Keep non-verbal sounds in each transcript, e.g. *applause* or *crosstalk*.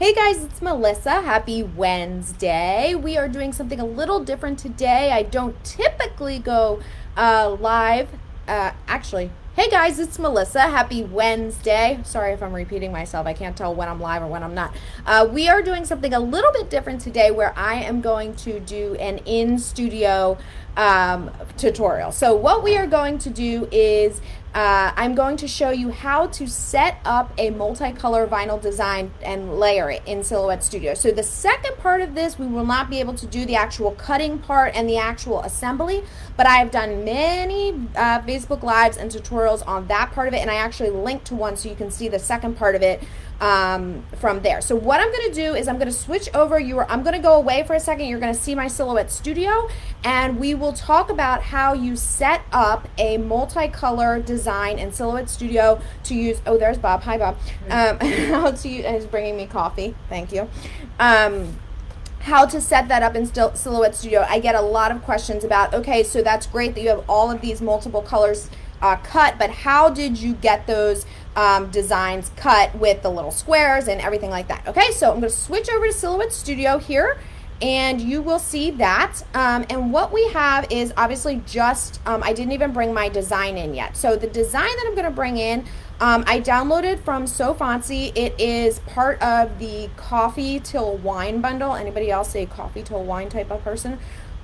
Hey guys, it's Melissa. Happy Wednesday. We are doing something a little different today. I don't typically go uh, live. Uh, actually, hey guys, it's Melissa. Happy Wednesday. Sorry if I'm repeating myself. I can't tell when I'm live or when I'm not. Uh, we are doing something a little bit different today where I am going to do an in studio um, tutorial. So, what we are going to do is uh, I'm going to show you how to set up a multicolor vinyl design and layer it in Silhouette Studio. So the second part of this, we will not be able to do the actual cutting part and the actual assembly, but I have done many uh, Facebook Lives and tutorials on that part of it, and I actually linked to one so you can see the second part of it um, from there. So what I'm going to do is I'm going to switch over. You are, I'm going to go away for a second. You're going to see my Silhouette Studio, and we will talk about how you set up a multicolor design in Silhouette Studio to use. Oh, there's Bob. Hi, Bob. Um, *laughs* how to use? He's bringing me coffee. Thank you. Um, how to set that up in Silhouette Studio. I get a lot of questions about. Okay, so that's great that you have all of these multiple colors uh, cut, but how did you get those? um, designs cut with the little squares and everything like that. Okay, so I'm going to switch over to Silhouette Studio here and you will see that. Um, and what we have is obviously just, um, I didn't even bring my design in yet. So the design that I'm going to bring in, um, I downloaded from So Fontsy. It is part of the coffee till wine bundle. Anybody else a coffee till wine type of person?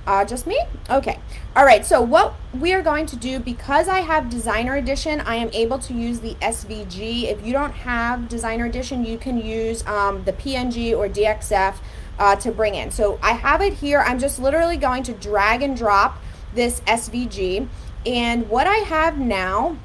Uh, just me? Okay. All right, so what we are going to do, because I have Designer Edition, I am able to use the SVG. If you don't have Designer Edition, you can use um, the PNG or DXF uh, to bring in. So I have it here. I'm just literally going to drag and drop this SVG. And what I have now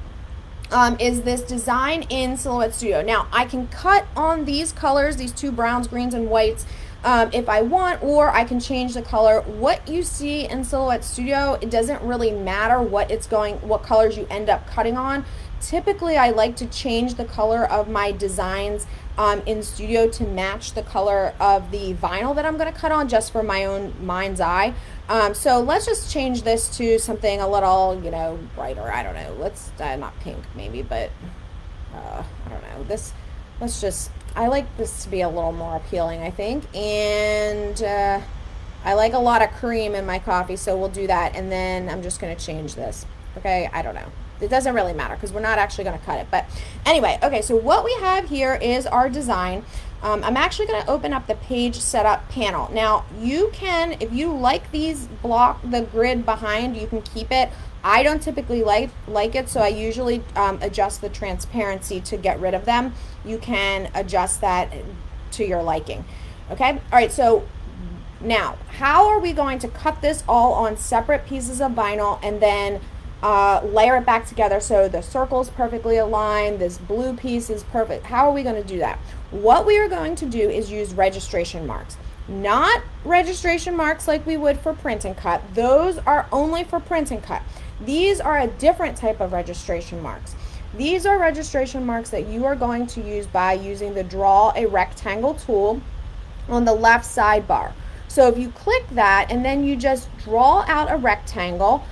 um, is this design in Silhouette Studio. Now, I can cut on these colors, these two browns, greens, and whites, um, if I want, or I can change the color. What you see in Silhouette Studio, it doesn't really matter what it's going, what colors you end up cutting on. Typically, I like to change the color of my designs um, in studio to match the color of the vinyl that I'm going to cut on just for my own mind's eye. Um, so let's just change this to something a little, you know, brighter. I don't know. Let's, uh, not pink maybe, but uh, I don't know. This, let's just I like this to be a little more appealing, I think. And uh, I like a lot of cream in my coffee, so we'll do that. And then I'm just going to change this. Okay, I don't know. It doesn't really matter because we're not actually going to cut it. But anyway, okay, so what we have here is our design. Um, I'm actually going to open up the page setup panel. Now, you can, if you like these block, the grid behind, you can keep it. I don't typically like, like it, so I usually um, adjust the transparency to get rid of them. You can adjust that to your liking. Okay, all right, so now, how are we going to cut this all on separate pieces of vinyl and then uh, layer it back together so the circle's perfectly aligned, this blue piece is perfect. How are we going to do that? What we are going to do is use registration marks. Not registration marks like we would for print and cut. Those are only for print and cut. These are a different type of registration marks. These are registration marks that you are going to use by using the draw a rectangle tool on the left sidebar. So if you click that and then you just draw out a rectangle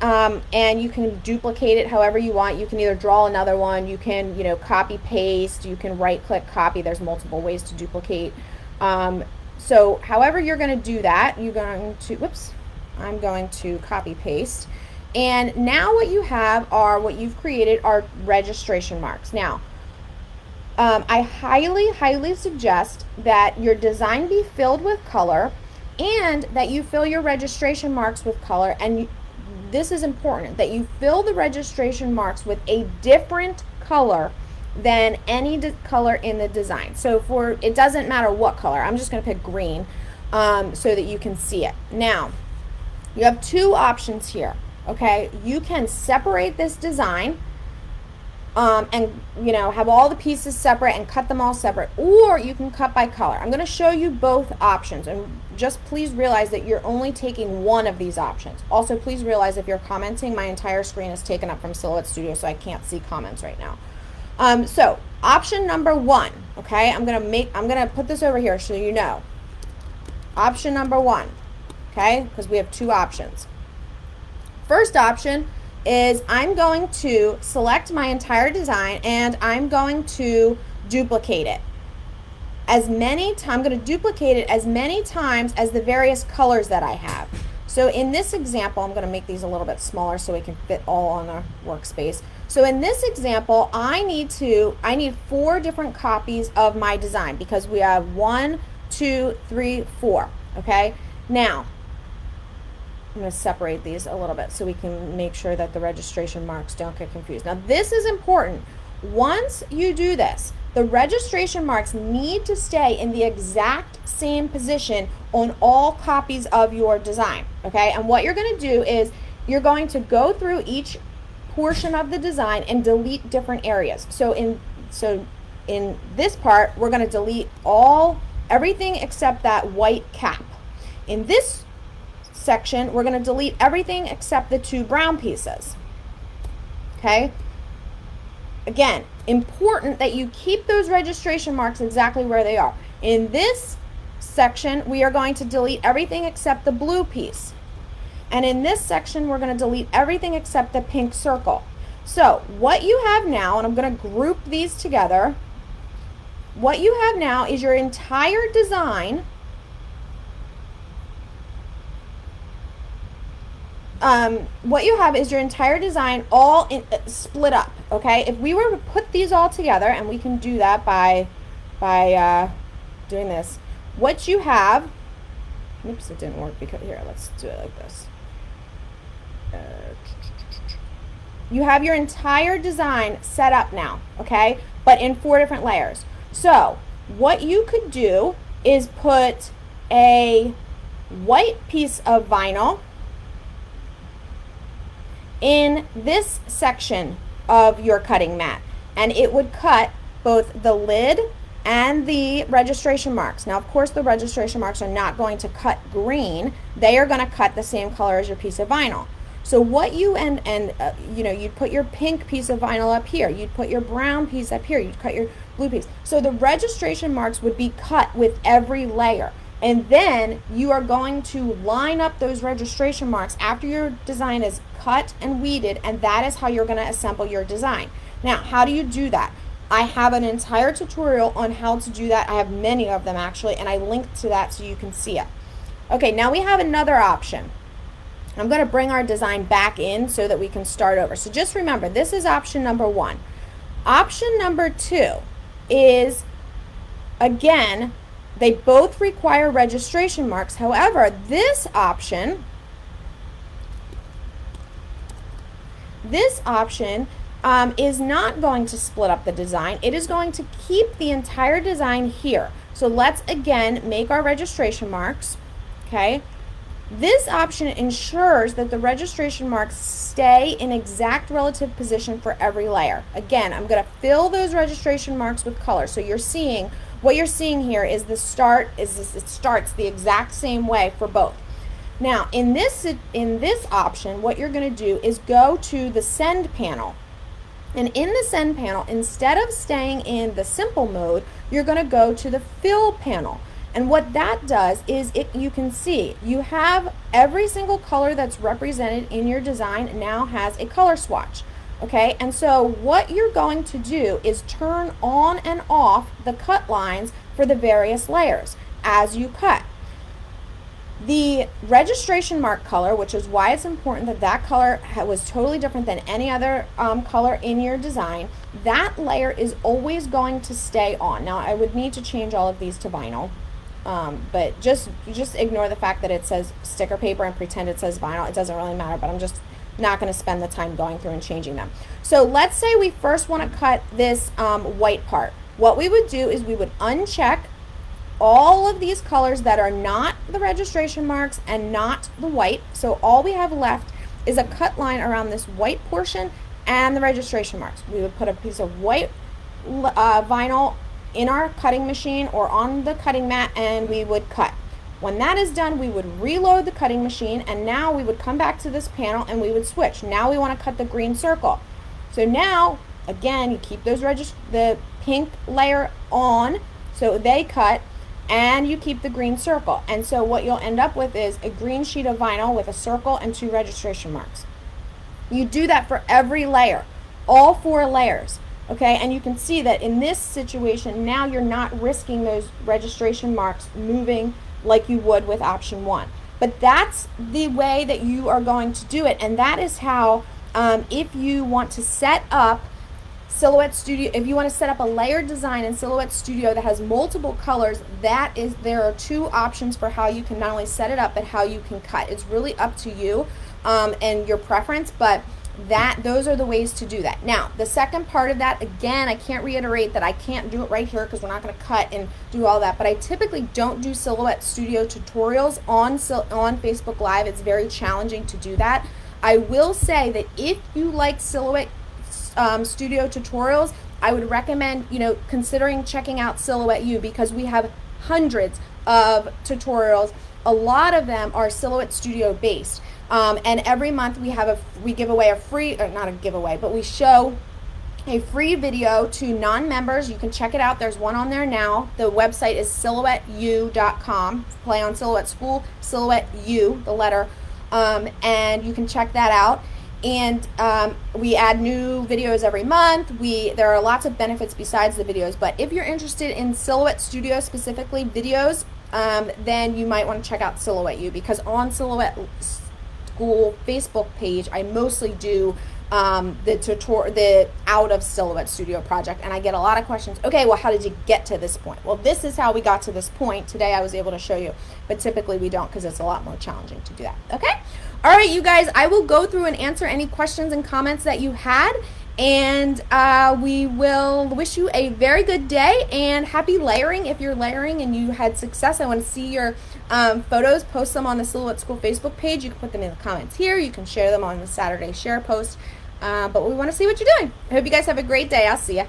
um, and you can duplicate it however you want. You can either draw another one, you can, you know, copy paste, you can right click copy. There's multiple ways to duplicate. Um, so however you're going to do that, you're going to, whoops, I'm going to copy paste. And now what you have are what you've created are registration marks. Now, um, I highly, highly suggest that your design be filled with color and that you fill your registration marks with color. And you, this is important that you fill the registration marks with a different color than any color in the design. So for it doesn't matter what color. I'm just going to pick green um, so that you can see it. Now, you have two options here okay you can separate this design um, and you know have all the pieces separate and cut them all separate or you can cut by color I'm going to show you both options and just please realize that you're only taking one of these options also please realize if you're commenting my entire screen is taken up from Silhouette Studio so I can't see comments right now um, so option number one okay I'm gonna make I'm gonna put this over here so you know option number one okay because we have two options First option is I'm going to select my entire design and I'm going to duplicate it. as many times, I'm going to duplicate it as many times as the various colors that I have. So in this example, I'm going to make these a little bit smaller so we can fit all on our workspace. So in this example, I need to, I need four different copies of my design because we have one, two, three, four, okay? Now, I'm going to separate these a little bit so we can make sure that the registration marks don't get confused. Now this is important. Once you do this, the registration marks need to stay in the exact same position on all copies of your design, okay? And what you're going to do is you're going to go through each portion of the design and delete different areas. So in so in this part, we're going to delete all everything except that white cap. In this section, we're going to delete everything except the two brown pieces. Okay? Again, important that you keep those registration marks exactly where they are. In this section, we are going to delete everything except the blue piece. And in this section, we're going to delete everything except the pink circle. So what you have now, and I'm going to group these together, what you have now is your entire design um, what you have is your entire design all in, uh, split up, okay? If we were to put these all together, and we can do that by, by uh, doing this, what you have, oops, it didn't work because, here, let's do it like this. You have your entire design set up now, okay? But in four different layers. So, what you could do is put a white piece of vinyl in this section of your cutting mat and it would cut both the lid and the registration marks. Now, of course, the registration marks are not going to cut green. They are going to cut the same color as your piece of vinyl. So what you and and uh, you know you'd put your pink piece of vinyl up here. You'd put your brown piece up here. You'd cut your blue piece. So the registration marks would be cut with every layer. And then you are going to line up those registration marks after your design is cut and weeded, and that is how you're going to assemble your design. Now, how do you do that? I have an entire tutorial on how to do that. I have many of them actually, and I linked to that so you can see it. Okay, now we have another option. I'm going to bring our design back in so that we can start over. So just remember, this is option number one. Option number two is, again, they both require registration marks. However, this option, this option um, is not going to split up the design. It is going to keep the entire design here. So let's again make our registration marks, okay? This option ensures that the registration marks stay in exact relative position for every layer. Again, I'm going to fill those registration marks with color. So you're seeing what you're seeing here is the start is this, it starts the exact same way for both. Now, in this in this option, what you're going to do is go to the send panel. And in the send panel, instead of staying in the simple mode, you're going to go to the fill panel. And what that does is it you can see you have every single color that's represented in your design now has a color swatch. Okay, and so what you're going to do is turn on and off the cut lines for the various layers as you cut. The registration mark color, which is why it's important that that color was totally different than any other um, color in your design, that layer is always going to stay on. Now, I would need to change all of these to vinyl, um, but just just ignore the fact that it says sticker paper and pretend it says vinyl. It doesn't really matter, but I'm just not going to spend the time going through and changing them. So let's say we first want to cut this um, white part. What we would do is we would uncheck all of these colors that are not the registration marks and not the white. So all we have left is a cut line around this white portion and the registration marks. We would put a piece of white uh, vinyl in our cutting machine or on the cutting mat and we would cut. When that is done, we would reload the cutting machine and now we would come back to this panel and we would switch. Now we want to cut the green circle. So now, again, you keep those the pink layer on so they cut and you keep the green circle. And so what you'll end up with is a green sheet of vinyl with a circle and two registration marks. You do that for every layer, all four layers. Okay, and you can see that in this situation, now you're not risking those registration marks moving like you would with option one. But that's the way that you are going to do it, and that is how, um, if you want to set up Silhouette Studio, if you want to set up a layered design in Silhouette Studio that has multiple colors, that is, there are two options for how you can not only set it up, but how you can cut. It's really up to you um, and your preference, but that those are the ways to do that. Now the second part of that again i can't reiterate that i can't do it right here because we're not going to cut and do all that but i typically don't do silhouette studio tutorials on on facebook live. It's very challenging to do that. I will say that if you like silhouette um, studio tutorials i would recommend you know considering checking out Silhouette U because we have hundreds of tutorials. A lot of them are silhouette studio based um, and every month we have a we give away a free not a giveaway, but we show a free video to non-members. You can check it out. There's one on there now. The website is silhouetteu.com. Play on Silhouette School, Silhouette U, the letter, um, and you can check that out. And um, we add new videos every month. We there are lots of benefits besides the videos. But if you're interested in Silhouette Studio specifically videos, um, then you might want to check out Silhouette U because on Silhouette school Facebook page, I mostly do um, the tutorial, the out of silhouette studio project, and I get a lot of questions. Okay, well, how did you get to this point? Well, this is how we got to this point. Today, I was able to show you, but typically we don't because it's a lot more challenging to do that. Okay, all right, you guys, I will go through and answer any questions and comments that you had. And uh, we will wish you a very good day and happy layering. If you're layering and you had success, I want to see your um, photos. Post them on the Silhouette School Facebook page. You can put them in the comments here. You can share them on the Saturday share post. Uh, but we want to see what you're doing. I hope you guys have a great day. I'll see you.